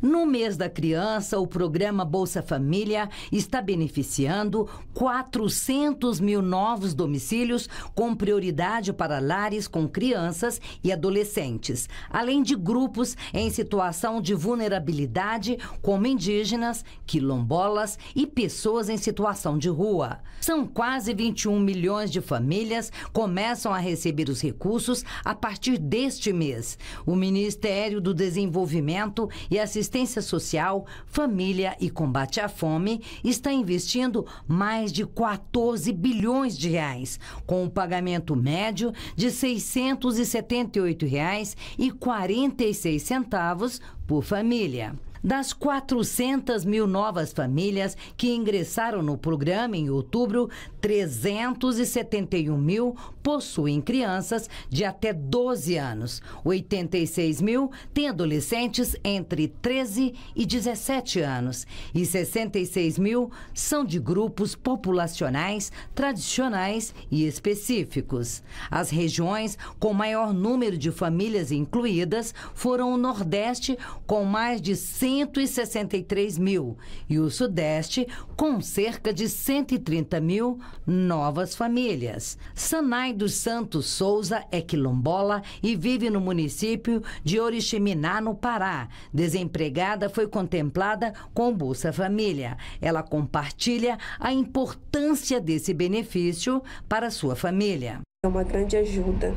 No mês da criança, o programa Bolsa Família está beneficiando 400 mil novos domicílios com prioridade para lares com crianças e adolescentes, além de grupos em situação de vulnerabilidade, como indígenas, quilombolas e pessoas em situação de rua. São quase 21 milhões de famílias começam a receber os recursos a partir deste mês. O Ministério do Desenvolvimento e Assistência Assistência Social, Família e Combate à Fome está investindo mais de 14 bilhões de reais, com um pagamento médio de R$ 678,46 por família. Das 400 mil novas famílias que ingressaram no programa em outubro, 371 mil possuem crianças de até 12 anos. 86 mil têm adolescentes entre 13 e 17 anos. E 66 mil são de grupos populacionais tradicionais e específicos. As regiões com maior número de famílias incluídas foram o Nordeste, com mais de 100 163 mil e o Sudeste com cerca de 130 mil novas famílias. Sanai dos Santos Souza é quilombola e vive no município de Oriximiná, no Pará. Desempregada, foi contemplada com Bolsa Família. Ela compartilha a importância desse benefício para sua família. É uma grande ajuda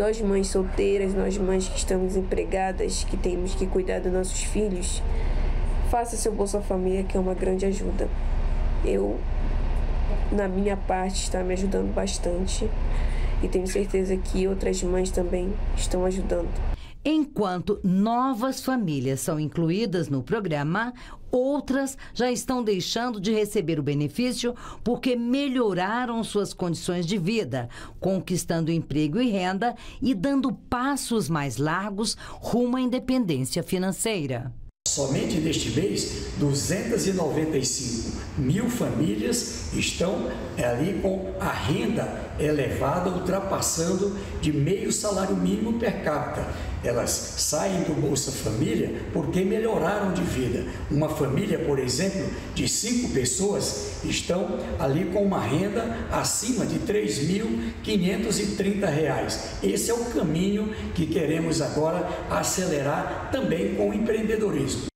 nós mães solteiras, nós mães que estamos empregadas, que temos que cuidar dos nossos filhos, faça seu Bolsa Família, que é uma grande ajuda. Eu, na minha parte, está me ajudando bastante e tenho certeza que outras mães também estão ajudando. Enquanto novas famílias são incluídas no programa, outras já estão deixando de receber o benefício porque melhoraram suas condições de vida, conquistando emprego e renda e dando passos mais largos rumo à independência financeira. Somente neste mês, 295 mil famílias estão ali com a renda elevada, ultrapassando de meio salário mínimo per capita. Elas saem do Bolsa Família porque melhoraram de vida. Uma família, por exemplo, de cinco pessoas estão ali com uma renda acima de R$ 3.530. Esse é o caminho que queremos agora acelerar também com o empreendedorismo.